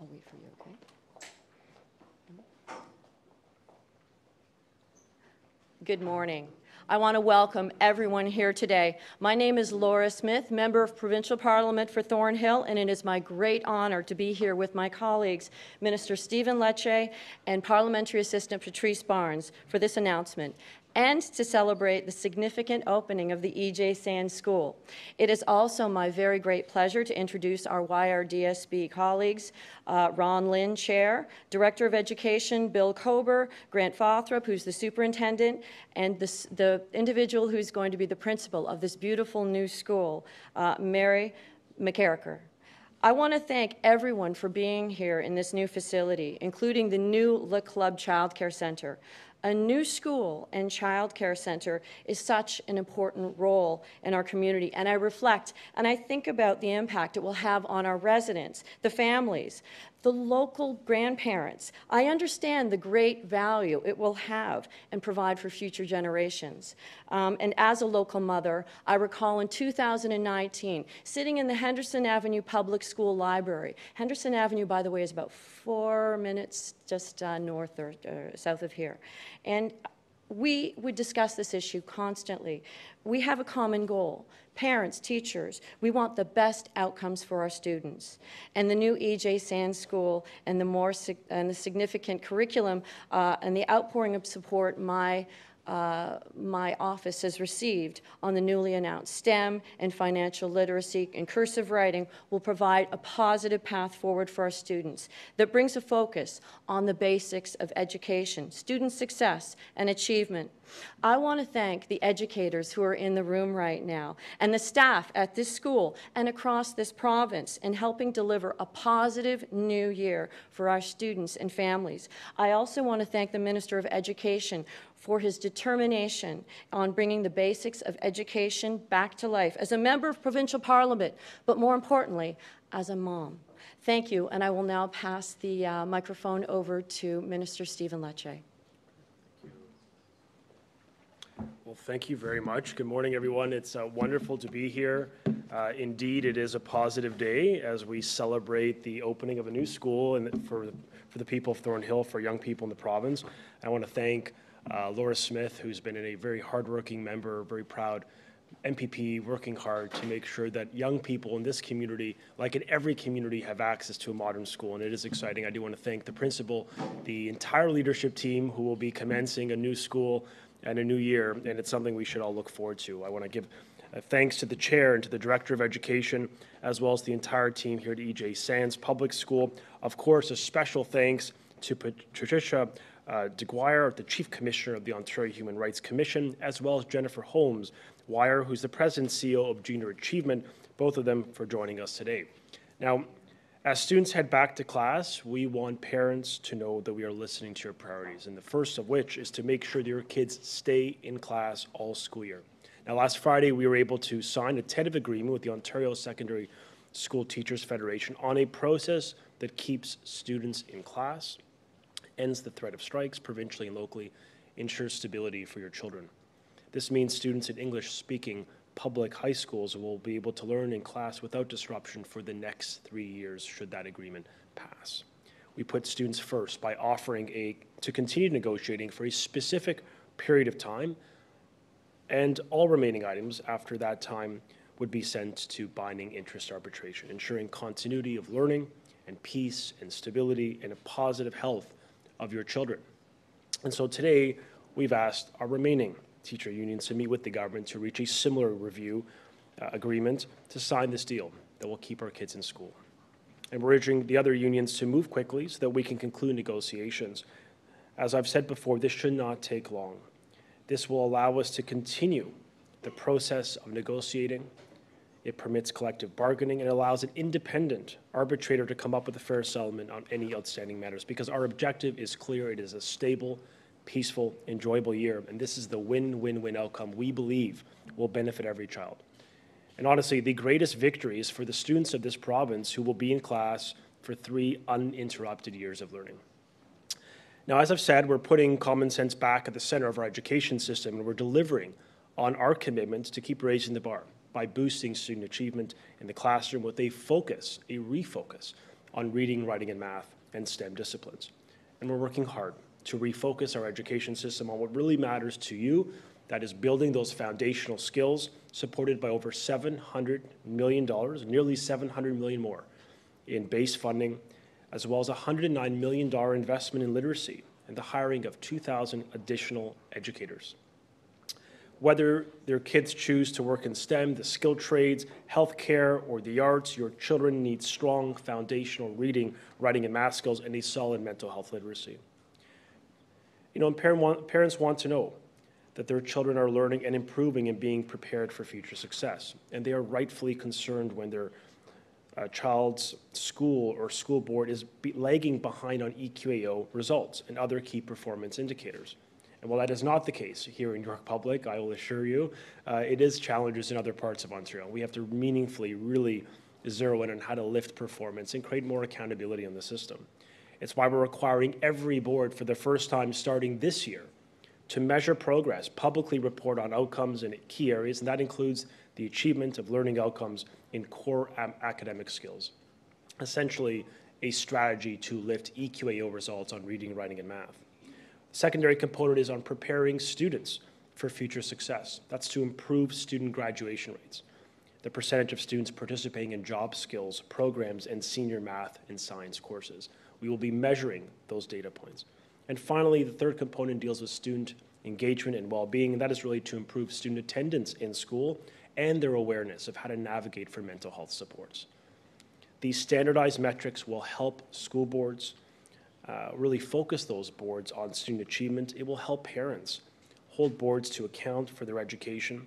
I'll wait for you, okay? Good morning. I want to welcome everyone here today. My name is Laura Smith, Member of Provincial Parliament for Thornhill, and it is my great honor to be here with my colleagues, Minister Stephen Lecce and Parliamentary Assistant Patrice Barnes, for this announcement and to celebrate the significant opening of the EJ Sand School. It is also my very great pleasure to introduce our YRDSB colleagues, uh, Ron Lin, Chair, Director of Education, Bill Kober, Grant Fothrop, who's the Superintendent, and the, individual who's going to be the principal of this beautiful new school, uh, Mary McCarricker. I want to thank everyone for being here in this new facility, including the new Le Club Child Care Center. A new school and child care center is such an important role in our community. And I reflect and I think about the impact it will have on our residents, the families, the local grandparents. I understand the great value it will have and provide for future generations. Um, and as a local mother, I recall in 2019 sitting in the Henderson Avenue Public School Library. Henderson Avenue, by the way, is about four minutes just uh, north or uh, south of here. And we would discuss this issue constantly. We have a common goal. Parents, teachers, we want the best outcomes for our students. And the new EJ Sands School and the more and the significant curriculum uh, and the outpouring of support my uh, my office has received on the newly announced STEM and financial literacy and cursive writing will provide a positive path forward for our students that brings a focus on the basics of education, student success, and achievement. I want to thank the educators who are in the room right now and the staff at this school and across this province in helping deliver a positive new year for our students and families. I also want to thank the Minister of Education for his determination on bringing the basics of education back to life as a member of provincial parliament, but more importantly, as a mom. Thank you, and I will now pass the uh, microphone over to Minister Stephen Lecce. Well, thank you very much. Good morning, everyone. It's uh, wonderful to be here. Uh, indeed, it is a positive day as we celebrate the opening of a new school and for, for the people of Thornhill, for young people in the province. I want to thank uh, Laura Smith, who's been a very hardworking member, very proud MPP, working hard to make sure that young people in this community, like in every community, have access to a modern school. And it is exciting. I do want to thank the principal, the entire leadership team who will be commencing a new school and a new year, and it's something we should all look forward to. I want to give uh, thanks to the chair and to the director of education, as well as the entire team here at EJ Sands Public School. Of course, a special thanks to Patricia uh, DeGuire, the Chief Commissioner of the Ontario Human Rights Commission, as well as Jennifer Holmes Wire, who's the President CEO of Junior Achievement, both of them for joining us today. Now, as students head back to class, we want parents to know that we are listening to your priorities, and the first of which is to make sure that your kids stay in class all school year. Now, last Friday, we were able to sign a tentative agreement with the Ontario Secondary School Teachers Federation on a process that keeps students in class ends the threat of strikes provincially and locally, ensures stability for your children. This means students in English speaking public high schools will be able to learn in class without disruption for the next three years should that agreement pass. We put students first by offering a, to continue negotiating for a specific period of time, and all remaining items after that time would be sent to binding interest arbitration, ensuring continuity of learning and peace and stability and a positive health of your children. And so today, we've asked our remaining teacher unions to meet with the government to reach a similar review uh, agreement to sign this deal that will keep our kids in school. And we're urging the other unions to move quickly so that we can conclude negotiations. As I've said before, this should not take long. This will allow us to continue the process of negotiating it permits collective bargaining and allows an independent arbitrator to come up with a fair settlement on any outstanding matters because our objective is clear. It is a stable, peaceful, enjoyable year. And this is the win win win outcome we believe will benefit every child. And honestly, the greatest victory is for the students of this province who will be in class for three uninterrupted years of learning. Now, as I've said, we're putting common sense back at the center of our education system and we're delivering on our commitment to keep raising the bar by boosting student achievement in the classroom with a focus, a refocus on reading, writing, and math, and STEM disciplines. And we're working hard to refocus our education system on what really matters to you, that is building those foundational skills supported by over $700 million, nearly 700 million more in base funding, as well as a $109 million investment in literacy and the hiring of 2,000 additional educators. Whether their kids choose to work in STEM, the skilled trades, healthcare, or the arts, your children need strong foundational reading, writing, and math skills and a solid mental health literacy. You know, parent want, parents want to know that their children are learning and improving and being prepared for future success. And they are rightfully concerned when their uh, child's school or school board is be lagging behind on EQAO results and other key performance indicators. And while that is not the case here in York Public, I will assure you, uh, it is challenges in other parts of Ontario. We have to meaningfully really zero in on how to lift performance and create more accountability in the system. It's why we're requiring every board for the first time starting this year to measure progress, publicly report on outcomes in key areas, and that includes the achievement of learning outcomes in core academic skills. Essentially, a strategy to lift EQAO results on reading, writing, and math. Secondary component is on preparing students for future success. That's to improve student graduation rates, the percentage of students participating in job skills programs and senior math and science courses. We will be measuring those data points. And finally, the third component deals with student engagement and well-being, and that is really to improve student attendance in school and their awareness of how to navigate for mental health supports. These standardized metrics will help school boards uh, really focus those boards on student achievement. It will help parents hold boards to account for their education,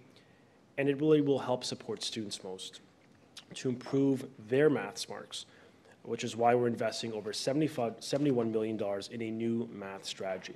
and it really will help support students most to improve their maths marks, which is why we're investing over $71 million in a new math strategy.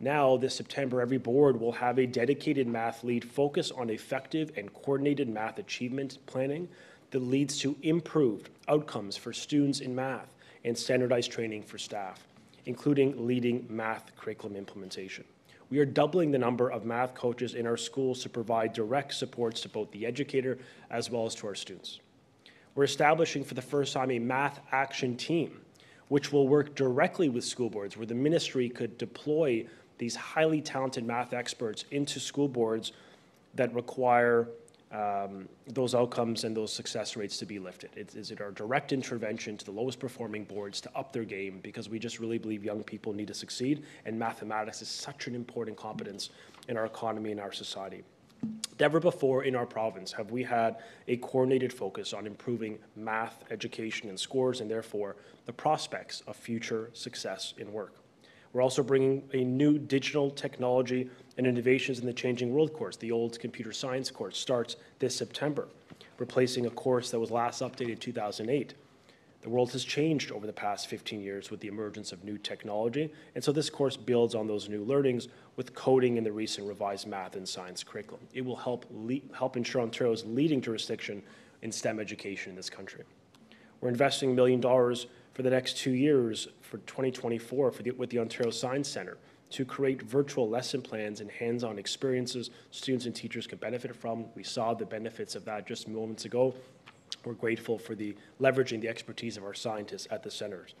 Now, this September, every board will have a dedicated math lead focus on effective and coordinated math achievement planning that leads to improved outcomes for students in math and standardized training for staff, including leading math curriculum implementation. We are doubling the number of math coaches in our schools to provide direct supports to both the educator as well as to our students. We're establishing for the first time a math action team, which will work directly with school boards, where the ministry could deploy these highly talented math experts into school boards that require um, those outcomes and those success rates to be lifted. Is it our direct intervention to the lowest performing boards to up their game because we just really believe young people need to succeed, and mathematics is such an important competence in our economy and our society. Never before in our province have we had a coordinated focus on improving math education and scores, and therefore the prospects of future success in work. We're also bringing a new digital technology and innovations in the changing world course. The old computer science course starts this September, replacing a course that was last updated in 2008. The world has changed over the past 15 years with the emergence of new technology, and so this course builds on those new learnings with coding in the recent revised math and science curriculum. It will help, help ensure Ontario's leading jurisdiction in STEM education in this country. We're investing a million dollars for the next two years for 2024 for the, with the Ontario Science Centre to create virtual lesson plans and hands-on experiences students and teachers can benefit from. We saw the benefits of that just moments ago. We're grateful for the leveraging the expertise of our scientists at the centers.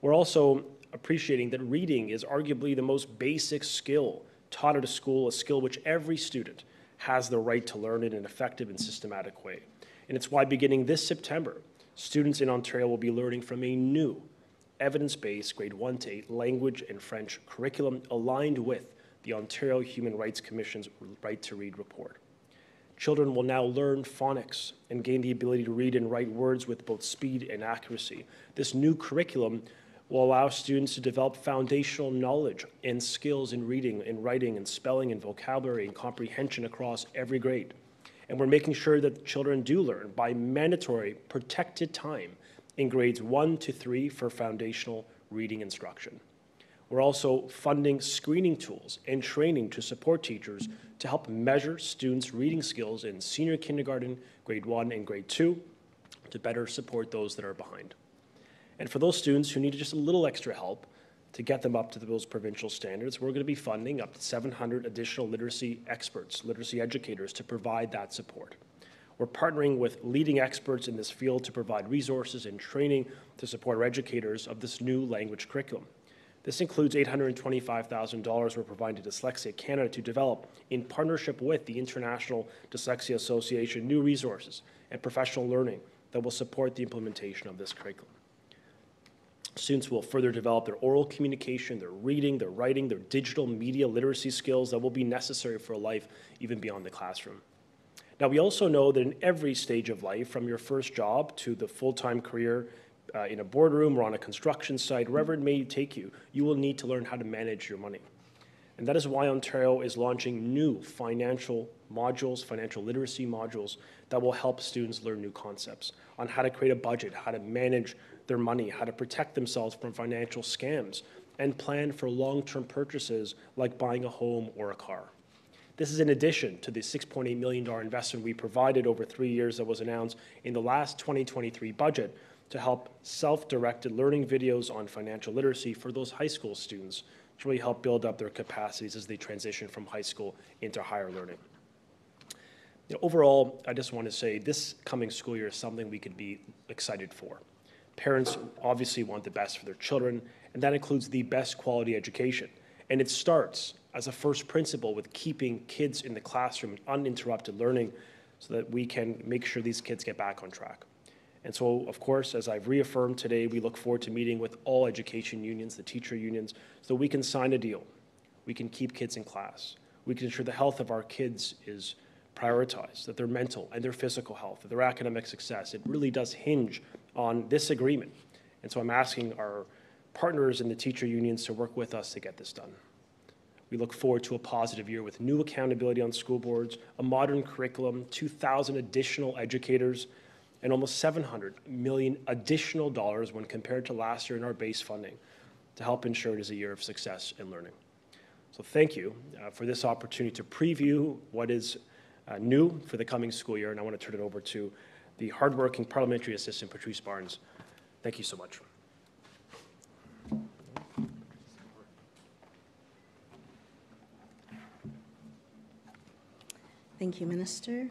We're also appreciating that reading is arguably the most basic skill taught at a school, a skill which every student has the right to learn in an effective and systematic way. And it's why beginning this September, students in Ontario will be learning from a new evidence-based grade 1 to 8 language and French curriculum aligned with the Ontario Human Rights Commission's Right to Read report. Children will now learn phonics and gain the ability to read and write words with both speed and accuracy. This new curriculum will allow students to develop foundational knowledge and skills in reading and writing and spelling and vocabulary and comprehension across every grade. And we're making sure that children do learn by mandatory protected time in grades one to three for foundational reading instruction. We're also funding screening tools and training to support teachers to help measure students' reading skills in senior kindergarten, grade one, and grade two to better support those that are behind. And for those students who need just a little extra help to get them up to those provincial standards, we're going to be funding up to 700 additional literacy experts, literacy educators to provide that support. We're partnering with leading experts in this field to provide resources and training to support our educators of this new language curriculum. This includes $825,000 we're providing to Dyslexia Canada to develop, in partnership with the International Dyslexia Association, new resources and professional learning that will support the implementation of this curriculum. Students will further develop their oral communication, their reading, their writing, their digital media literacy skills that will be necessary for life even beyond the classroom. Now, we also know that in every stage of life, from your first job to the full-time career uh, in a boardroom or on a construction site, wherever it may take you, you will need to learn how to manage your money. And that is why Ontario is launching new financial modules, financial literacy modules, that will help students learn new concepts on how to create a budget, how to manage their money, how to protect themselves from financial scams, and plan for long-term purchases like buying a home or a car. This is in addition to the $6.8 million investment we provided over three years that was announced in the last 2023 budget to help self-directed learning videos on financial literacy for those high school students to really help build up their capacities as they transition from high school into higher learning. Overall, I just want to say this coming school year is something we could be excited for. Parents obviously want the best for their children, and that includes the best quality education. And it starts as a first principle with keeping kids in the classroom and uninterrupted learning so that we can make sure these kids get back on track. And so, of course, as I've reaffirmed today, we look forward to meeting with all education unions, the teacher unions, so we can sign a deal. We can keep kids in class. We can ensure the health of our kids is prioritized, that their mental and their physical health, their academic success, it really does hinge on this agreement. And so I'm asking our partners in the teacher unions to work with us to get this done. We look forward to a positive year with new accountability on school boards, a modern curriculum, 2,000 additional educators, and almost 700 million additional dollars when compared to last year in our base funding to help ensure it is a year of success and learning. So thank you uh, for this opportunity to preview what is uh, new for the coming school year, and I want to turn it over to the hardworking parliamentary assistant, Patrice Barnes. Thank you so much. Thank you, Minister.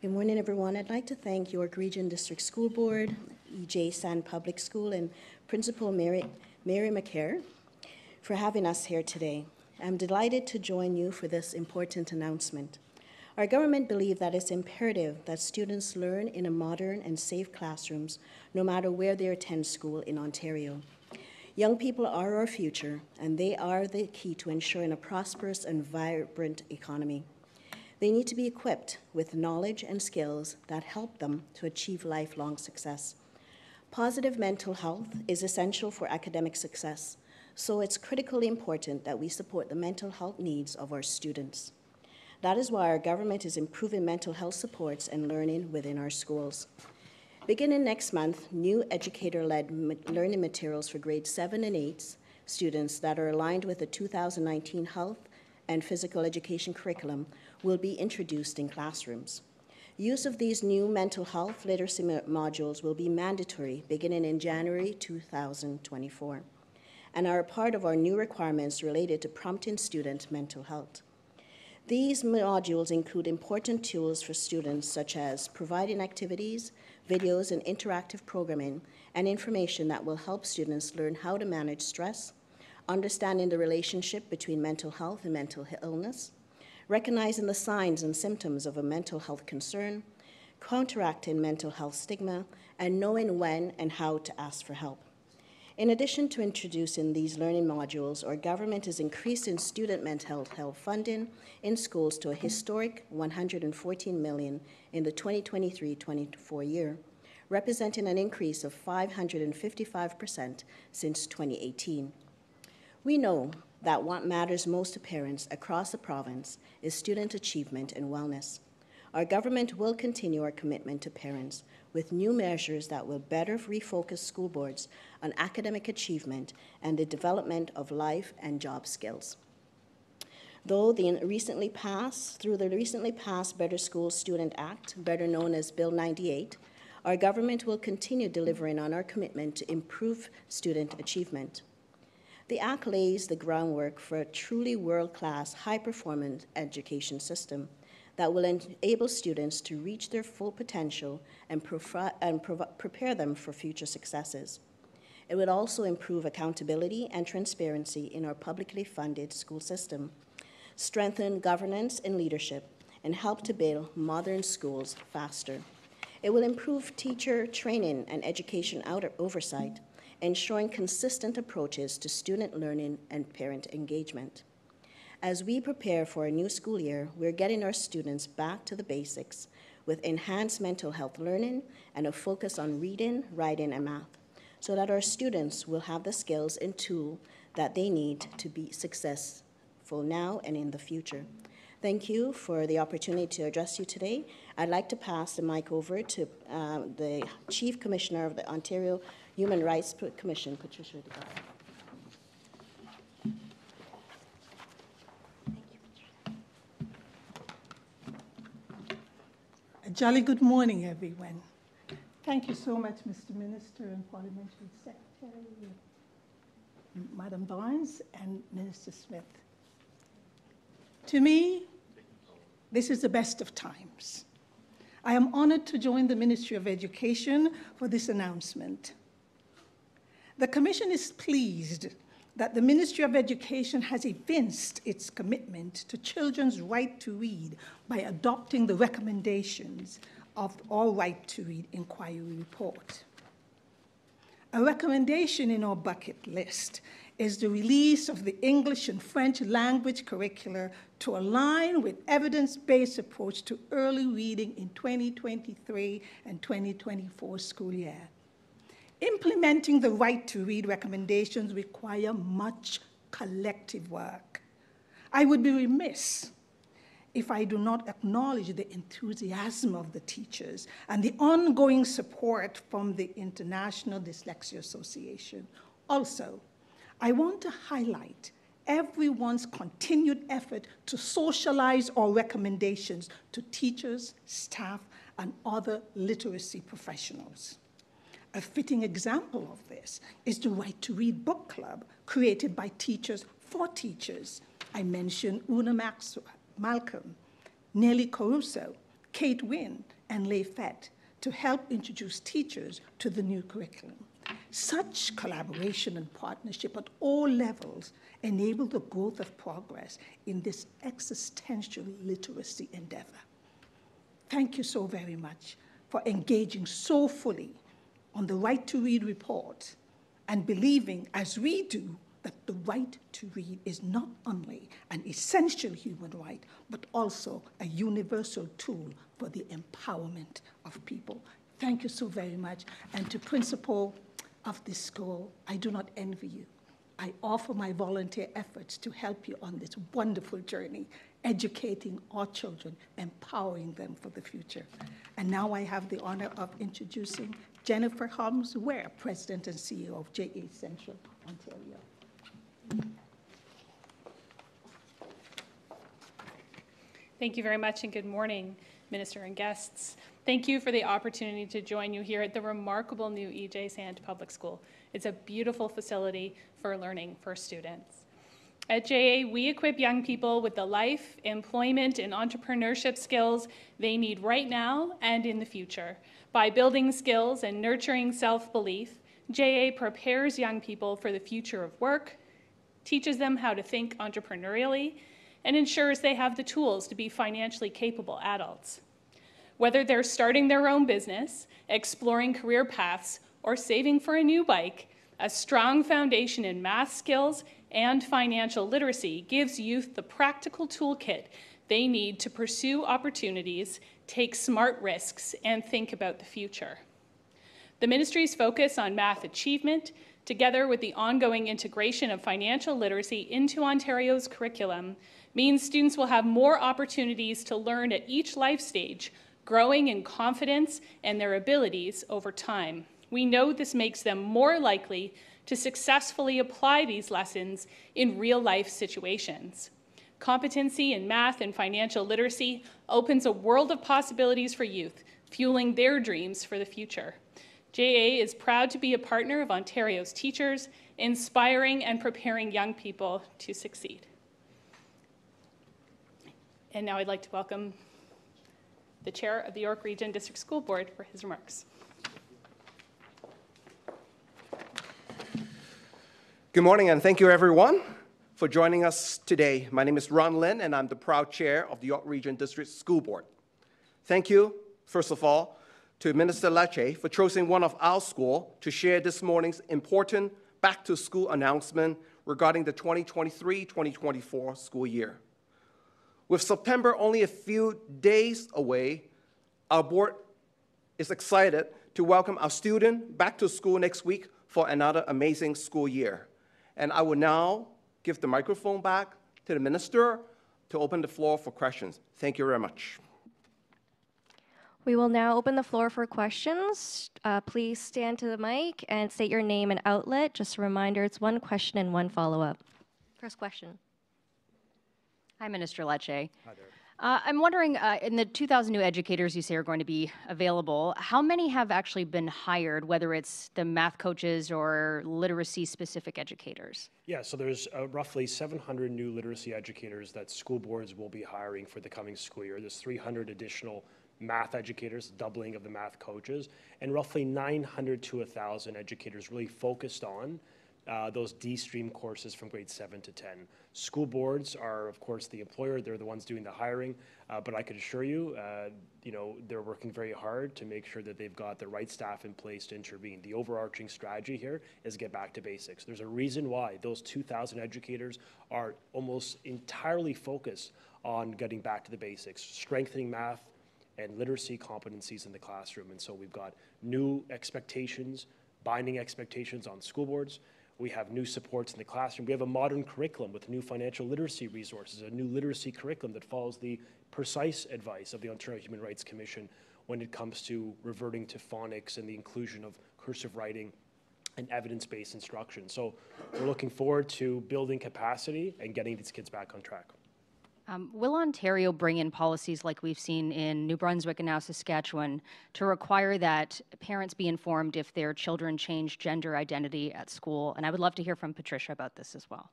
Good morning, everyone. I'd like to thank York Region District School Board, EJ Sand Public School, and Principal Mary, Mary McCare for having us here today. I'm delighted to join you for this important announcement. Our government believes that it's imperative that students learn in a modern and safe classrooms no matter where they attend school in Ontario. Young people are our future, and they are the key to ensuring a prosperous and vibrant economy. They need to be equipped with knowledge and skills that help them to achieve lifelong success. Positive mental health is essential for academic success, so it's critically important that we support the mental health needs of our students. That is why our government is improving mental health supports and learning within our schools. Beginning next month, new educator-led learning materials for grades 7 and 8 students that are aligned with the 2019 health and physical education curriculum will be introduced in classrooms. Use of these new mental health literacy modules will be mandatory beginning in January 2024 and are a part of our new requirements related to prompting student mental health. These modules include important tools for students such as providing activities, videos, and interactive programming, and information that will help students learn how to manage stress, understanding the relationship between mental health and mental illness, recognizing the signs and symptoms of a mental health concern, counteracting mental health stigma, and knowing when and how to ask for help. In addition to introducing these learning modules, our government is increasing student mental health funding in schools to a historic 114 million in the 2023-24 year, representing an increase of 555% since 2018. We know that what matters most to parents across the province is student achievement and wellness. Our government will continue our commitment to parents with new measures that will better refocus school boards on academic achievement and the development of life and job skills. Though the recently passed, through the recently passed Better Schools Student Act, better known as Bill 98, our government will continue delivering on our commitment to improve student achievement. The Act lays the groundwork for a truly world-class, high-performance education system that will enable students to reach their full potential and, and prepare them for future successes. It would also improve accountability and transparency in our publicly funded school system, strengthen governance and leadership, and help to build modern schools faster. It will improve teacher training and education oversight, ensuring consistent approaches to student learning and parent engagement. As we prepare for a new school year, we're getting our students back to the basics with enhanced mental health learning and a focus on reading, writing, and math, so that our students will have the skills and tool that they need to be successful now and in the future. Thank you for the opportunity to address you today. I'd like to pass the mic over to uh, the Chief Commissioner of the Ontario Human Rights Commission, Patricia DeGuire. A jolly good morning, everyone. Thank you so much, Mr. Minister and Parliamentary Secretary, Madam Barnes and Minister Smith. To me, this is the best of times. I am honored to join the Ministry of Education for this announcement. The Commission is pleased that the Ministry of Education has evinced its commitment to children's right to read by adopting the recommendations of our Right to Read Inquiry Report. A recommendation in our bucket list is the release of the English and French language curricula to align with evidence-based approach to early reading in 2023 and 2024 school year. Implementing the right to read recommendations require much collective work. I would be remiss if I do not acknowledge the enthusiasm of the teachers and the ongoing support from the International Dyslexia Association. Also, I want to highlight everyone's continued effort to socialize our recommendations to teachers, staff, and other literacy professionals. A fitting example of this is the Right to Read book club created by teachers for teachers. I mentioned Una Maxwell, Malcolm, Nellie Caruso, Kate Wynn, and Leigh Fett to help introduce teachers to the new curriculum. Such collaboration and partnership at all levels enable the growth of progress in this existential literacy endeavor. Thank you so very much for engaging so fully on the right to read report and believing, as we do, that the right to read is not only an essential human right, but also a universal tool for the empowerment of people. Thank you so very much. And to principal of this school, I do not envy you. I offer my volunteer efforts to help you on this wonderful journey, educating our children, empowering them for the future. And now I have the honor of introducing Jennifer Holmes Ware, President and CEO of JA Central Ontario. Thank you very much and good morning, Minister and guests. Thank you for the opportunity to join you here at the remarkable new EJ Sand Public School. It's a beautiful facility for learning for students. At JA, we equip young people with the life, employment, and entrepreneurship skills they need right now and in the future. By building skills and nurturing self belief, JA prepares young people for the future of work, teaches them how to think entrepreneurially, and ensures they have the tools to be financially capable adults. Whether they're starting their own business, exploring career paths, or saving for a new bike, a strong foundation in math skills and financial literacy gives youth the practical toolkit they need to pursue opportunities, take smart risks, and think about the future. The ministry's focus on math achievement, together with the ongoing integration of financial literacy into Ontario's curriculum, means students will have more opportunities to learn at each life stage, growing in confidence and their abilities over time. We know this makes them more likely to successfully apply these lessons in real life situations. Competency in math and financial literacy opens a world of possibilities for youth, fueling their dreams for the future. JA is proud to be a partner of Ontario's teachers, inspiring and preparing young people to succeed. And now I'd like to welcome the Chair of the York Region District School Board, for his remarks. Good morning, and thank you, everyone, for joining us today. My name is Ron Lin, and I'm the proud chair of the York Region District School Board. Thank you, first of all, to Minister Lecce for choosing one of our school to share this morning's important back-to-school announcement regarding the 2023-2024 school year. With September only a few days away, our board is excited to welcome our student back to school next week for another amazing school year. And I will now give the microphone back to the minister to open the floor for questions. Thank you very much. We will now open the floor for questions. Uh, please stand to the mic and state your name and outlet. Just a reminder, it's one question and one follow-up. First question. Hi, Minister Lecce. Hi there. Uh, I'm wondering, uh, in the 2,000 new educators you say are going to be available, how many have actually been hired, whether it's the math coaches or literacy-specific educators? Yeah, so there's uh, roughly 700 new literacy educators that school boards will be hiring for the coming school year. There's 300 additional math educators, doubling of the math coaches, and roughly 900 to 1,000 educators really focused on uh, those de-stream courses from grade 7 to 10. School boards are, of course, the employer, they're the ones doing the hiring, uh, but I can assure you, uh, you know, they're working very hard to make sure that they've got the right staff in place to intervene. The overarching strategy here is get back to basics. There's a reason why those 2,000 educators are almost entirely focused on getting back to the basics, strengthening math, and literacy competencies in the classroom. And so we've got new expectations, binding expectations on school boards. We have new supports in the classroom. We have a modern curriculum with new financial literacy resources, a new literacy curriculum that follows the precise advice of the Ontario Human Rights Commission when it comes to reverting to phonics and the inclusion of cursive writing and evidence-based instruction. So we're looking forward to building capacity and getting these kids back on track. Um, will Ontario bring in policies like we've seen in New Brunswick and now Saskatchewan to require that parents be informed if their children change gender identity at school? And I would love to hear from Patricia about this as well.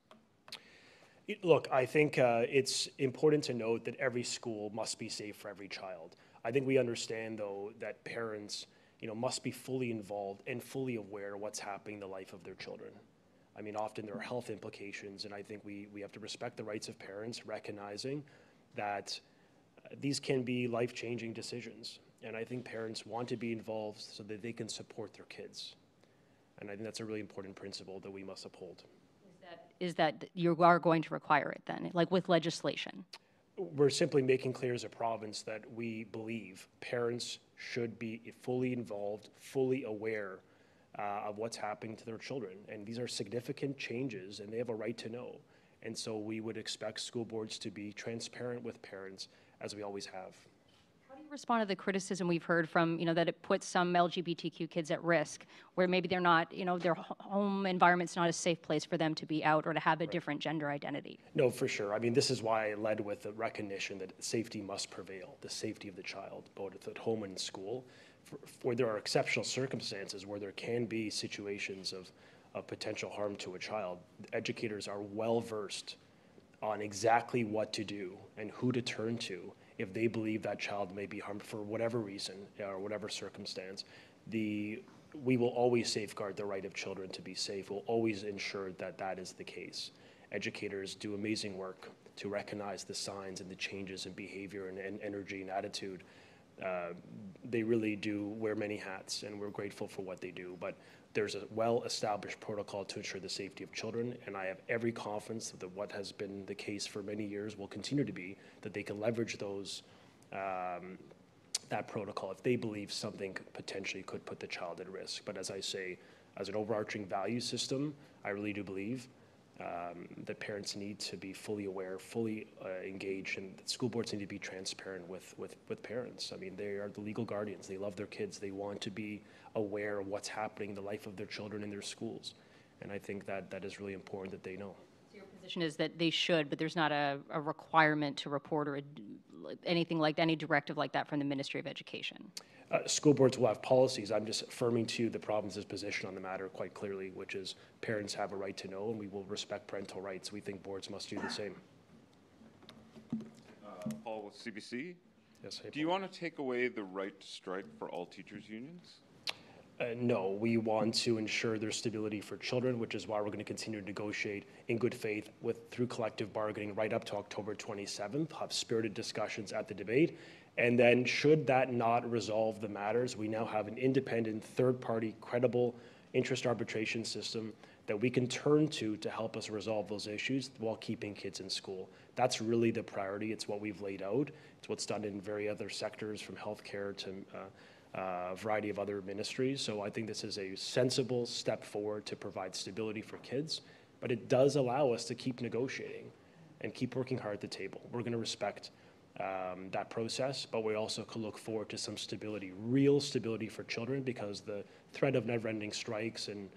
Look, I think uh, it's important to note that every school must be safe for every child. I think we understand, though, that parents, you know, must be fully involved and fully aware of what's happening in the life of their children. I mean, often there are health implications, and I think we, we have to respect the rights of parents, recognizing that these can be life changing decisions. And I think parents want to be involved so that they can support their kids. And I think that's a really important principle that we must uphold. Is that, is that you are going to require it then, like with legislation? We're simply making clear as a province that we believe parents should be fully involved, fully aware Uh, of what's happening to their children. And these are significant changes, and they have a right to know. And so we would expect school boards to be transparent with parents, as we always have. How do you respond to the criticism we've heard from, you know, that it puts some LGBTQ kids at risk, where maybe they're not, you know, their home environment's not a safe place for them to be out or to have a different gender identity? No, for sure. I mean, this is why I led with the recognition that safety must prevail, the safety of the child, both at home and in school where there are exceptional circumstances where there can be situations of, of potential harm to a child, educators are well versed on exactly what to do and who to turn to if they believe that child may be harmed for whatever reason uh, or whatever circumstance. The we will always safeguard the right of children to be safe. We'll always ensure that that is the case. Educators do amazing work to recognize the signs and the changes in behavior and, and energy and attitude they really do wear many hats, and we're grateful for what they do. But there's a well-established protocol to ensure the safety of children, and I have every confidence that what has been the case for many years will continue to be that they can leverage those um, that protocol if they believe something potentially could put the child at risk. But as I say, as an overarching value system, I really do believe um, that parents need to be fully aware, fully uh, engaged, and school boards need to be transparent with, with, with parents. I mean, they are the legal guardians. They love their kids. They want to be aware of what's happening in the life of their children in their schools. And I think that that is really important that they know. So your position is that they should, but there's not a, a requirement to report or a, anything like any directive like that from the Ministry of Education? Uh, school boards will have policies. I'm just affirming to you the province's position on the matter quite clearly, which is parents have a right to know, and we will respect parental rights. We think boards must do the same. Uh, Paul with CBC. Yes, Do you want to take away the right to strike for all teachers' unions? Uh, no, we want to ensure there's stability for children, which is why we're going to continue to negotiate in good faith with, through collective bargaining right up to October 27th, have spirited discussions at the debate. And then should that not resolve the matters, we now have an independent, third-party, credible interest arbitration system that we can turn to to help us resolve those issues while keeping kids in school. That's really the priority. It's what we've laid out. It's what's done in very other sectors, from healthcare to uh, uh, a variety of other ministries. So I think this is a sensible step forward to provide stability for kids, but it does allow us to keep negotiating and keep working hard at the table. We're going to respect that process, but we also could look forward to some stability, real stability for children, because the threat of never-ending strikes and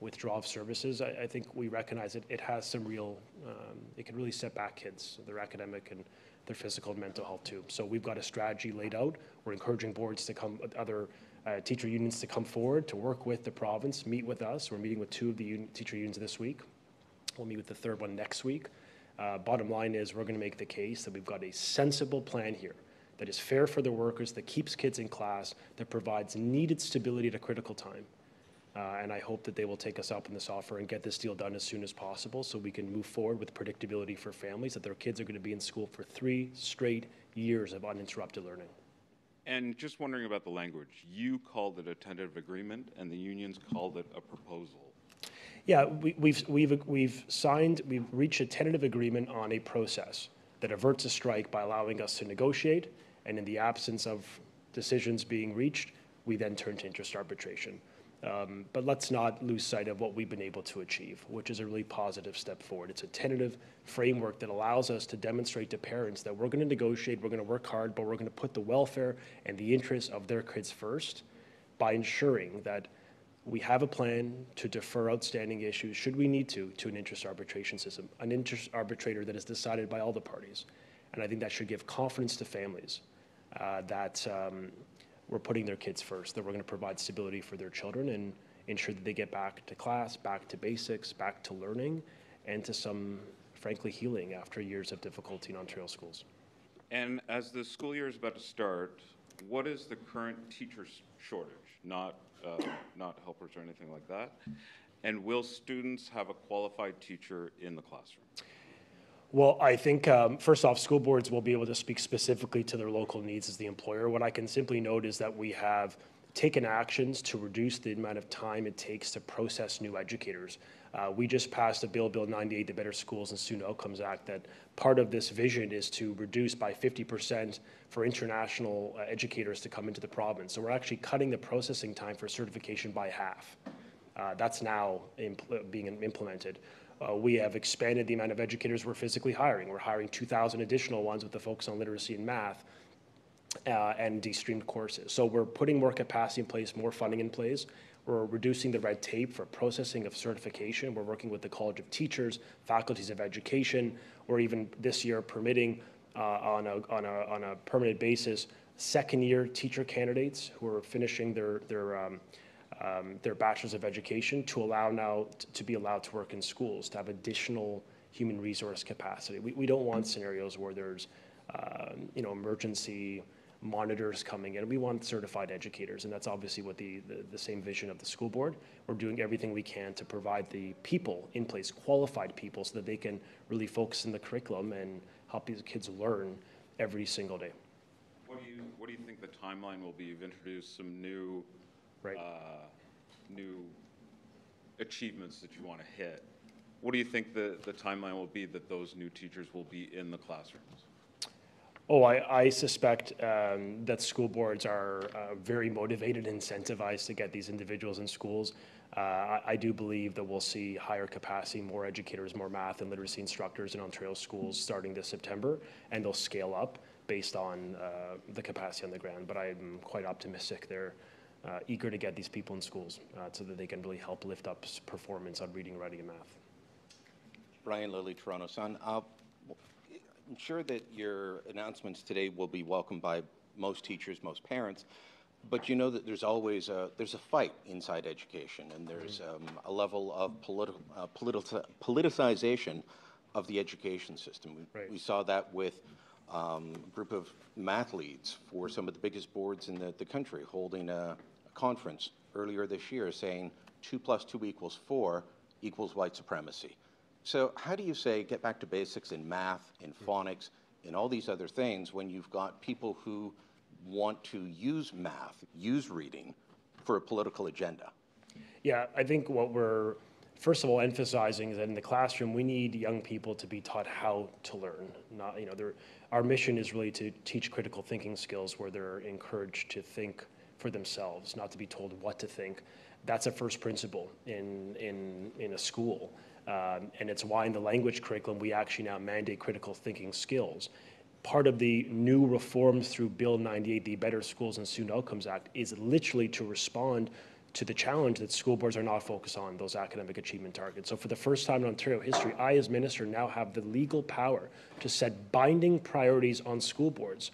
withdrawal of services, I, I think we recognize it, it has some real, um, it can really set back kids, their academic and their physical and mental health too. So we've got a strategy laid out. We're encouraging boards to come, other uh, teacher unions to come forward, to work with the province, meet with us. We're meeting with two of the un- teacher unions this week. We'll meet with the third one next week. Uh, Bottom line is, we're going to make the case that we've got a sensible plan here that is fair for the workers, that keeps kids in class, that provides needed stability at a critical time. Uh, And I hope that they will take us up on this offer and get this deal done as soon as possible so we can move forward with predictability for families, that their kids are going to be in school for three straight years of uninterrupted learning. And just wondering about the language. You called it a tentative agreement, and the unions called it a proposal. Yeah, we, we've, we've, we've signed, we've reached a tentative agreement on a process that averts a strike by allowing us to negotiate, and in the absence of decisions being reached, we then turn to interest arbitration. Um, But let's not lose sight of what we've been able to achieve, which is a really positive step forward. It's a tentative framework that allows us to demonstrate to parents that we're going to negotiate, we're going to work hard, but we're going to put the welfare and the interests of their kids first by ensuring that we have a plan to defer outstanding issues, should we need to, to an interest arbitration system, an interest arbitrator that is decided by all the parties. And I think that should give confidence to families uh, that um, we're putting their kids first, that we're going to provide stability for their children and ensure that they get back to class, back to basics, back to learning, and to some, frankly, healing after years of difficulty in Ontario schools. And as the school year is about to start, what is the current teacher shortage? Not, uh, not helpers or anything like that? And will students have a qualified teacher in the classroom? Well, I think, um, first off, school boards will be able to speak specifically to their local needs as the employer. What I can simply note is that we have taken actions to reduce the amount of time it takes to process new educators. Uh, we just passed a bill, Bill 98, the Better Schools and Student Outcomes Act, that part of this vision is to reduce by 50% for international uh, educators to come into the province. So we're actually cutting the processing time for certification by half. Uh, That's now impl- being implemented. Uh, We have expanded the amount of educators we're physically hiring. We're hiring 2,000 additional ones with the focus on literacy and math uh, and de-streamed courses. So we're putting more capacity in place, more funding in place. We're reducing the red tape for processing of certification. We're working with the College of Teachers, faculties of education, or even this year permitting uh, on a, on a, on a permanent basis, second-year teacher candidates who are finishing their, their, um, um, their bachelor's of education to allow now, to be allowed to work in schools, to have additional human resource capacity. We, we don't want scenarios where there's, um, you know, emergency monitors coming in. We want certified educators, and that's obviously what the, the, the same vision of the school board. We're doing everything we can to provide the people in place, qualified people, so that they can really focus in the curriculum and help these kids learn every single day. What do you, what do you think the timeline will be? You've introduced some new, Right. uh, new achievements that you want to hit. What do you think the, the timeline will be that those new teachers will be in the classrooms? Oh, I, I suspect um, that school boards are uh, very motivated and incentivized to get these individuals in schools. Uh, I, I do believe that we'll see higher capacity, more educators, more math and literacy instructors in Ontario schools starting this September, and they'll scale up based on uh, the capacity on the ground. But I'm quite optimistic they're uh, eager to get these people in schools uh, so that they can really help lift up performance on reading, writing, and math. Brian Lilly, Toronto Sun. I'm sure that your announcements today will be welcomed by most teachers, most parents, but you know that there's always a, there's a fight inside education, and there's um, a level of politi- uh, politici- politicization of the education system. We- Right. We saw that with um, group of math leads for some of the biggest boards in the, the country holding a, a conference earlier this year saying two plus two equals four equals white supremacy. So how do you say get back to basics in math, in hmm. phonics, in all these other things when you've got people who want to use math, use reading for a political agenda? Yeah, I think what we're, first of all, emphasizing is that in the classroom, we need young people to be taught how to learn. Not, you know, our mission is really to teach critical thinking skills where they're encouraged to think for themselves, not to be told what to think. That's a first principle in, in, in a school. Um, and it's why in the language curriculum, we actually now mandate critical thinking skills. Part of the new reforms through Bill 98, the Better Schools and Student Outcomes Act, is literally to respond to the challenge that school boards are not focused on those academic achievement targets. So for the first time in Ontario history, I as minister now have the legal power to set binding priorities on school boards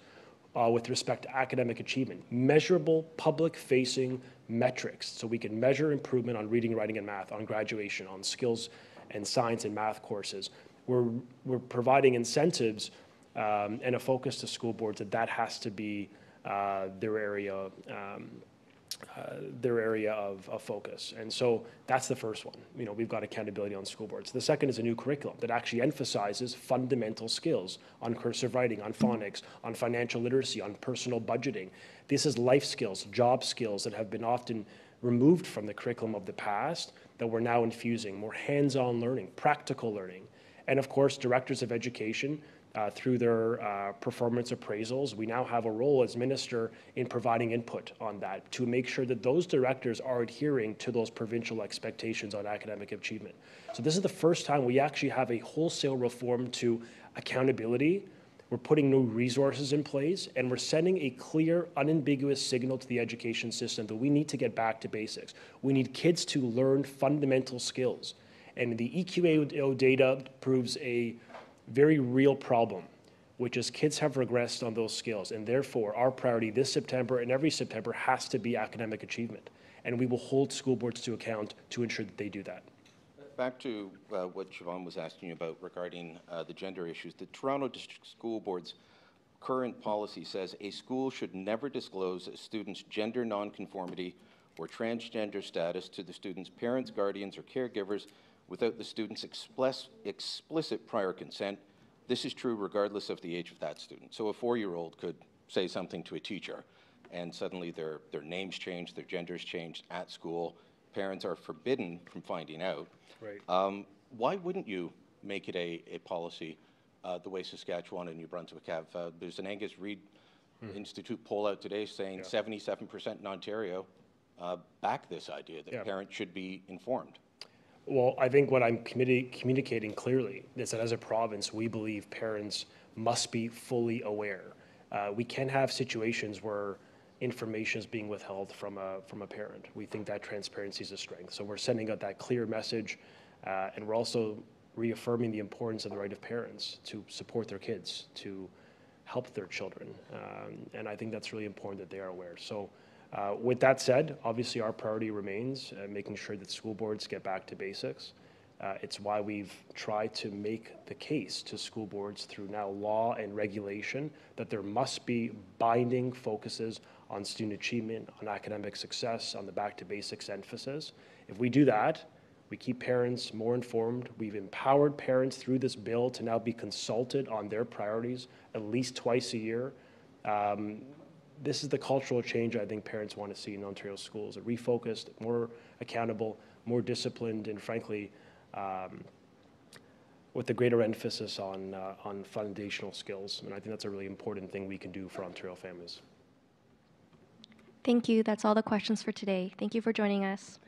uh, with respect to academic achievement, measurable public-facing metrics, so we can measure improvement on reading, writing, and math, on graduation, on skills and science and math courses. We're, we're providing incentives um, and a focus to school boards that that has to be uh, their area um, uh, their area of, of focus. And so that's the first one. You know, we've got accountability on school boards. The second is a new curriculum that actually emphasizes fundamental skills on cursive writing, on phonics, on financial literacy, on personal budgeting. This is life skills, job skills that have been often removed from the curriculum of the past that we're now infusing, more hands-on learning, practical learning. And of course, directors of education uh, through their uh, performance appraisals. We now have a role as minister in providing input on that to make sure that those directors are adhering to those provincial expectations on academic achievement. So this is the first time we actually have a wholesale reform to accountability. We're putting new resources in place, and we're sending a clear, unambiguous signal to the education system that we need to get back to basics. We need kids to learn fundamental skills. And the EQAO data proves a very real problem, which is kids have regressed on those skills. And therefore, our priority this September and every September has to be academic achievement. And we will hold school boards to account to ensure that they do that. Back to uh, what Siobhan was asking you about regarding uh, the gender issues. The Toronto District School Board's current policy says a school should never disclose a student's gender nonconformity or transgender status to the student's parents, guardians, or caregivers without the student's express, explicit prior consent. This is true regardless of the age of that student. So a four-year-old could say something to a teacher, and suddenly their, their names change, their genders changed at school. Parents are forbidden from finding out. Right. Um, why wouldn't you make it a, a policy uh, the way Saskatchewan and New Brunswick have? Uh, there's an Angus Reid Institute poll out today saying 77% in Ontario uh, back this idea that Yeah. parents should be informed. Well, I think what I'm communi- communicating clearly is that as a province, we believe parents must be fully aware. Uh, we can have situations where information is being withheld from a, from a parent. We think that transparency is a strength. So we're sending out that clear message, uh, and we're also reaffirming the importance of the right of parents to support their kids, to help their children. Um, and I think that's really important that they are aware. So uh, with that said, obviously our priority remains uh, making sure that school boards get back to basics. Uh, it's why we've tried to make the case to school boards through now law and regulation that there must be binding focuses on student achievement, on academic success, on the back to basics emphasis. If we do that, we keep parents more informed. We've empowered parents through this bill to now be consulted on their priorities at least twice a year. Um, this is the cultural change I think parents want to see in Ontario schools, a refocused, more accountable, more disciplined, and frankly, um, with a greater emphasis on, uh, on foundational skills. And I think that's a really important thing we can do for Ontario families. Thank you. That's all the questions for today. Thank you for joining us.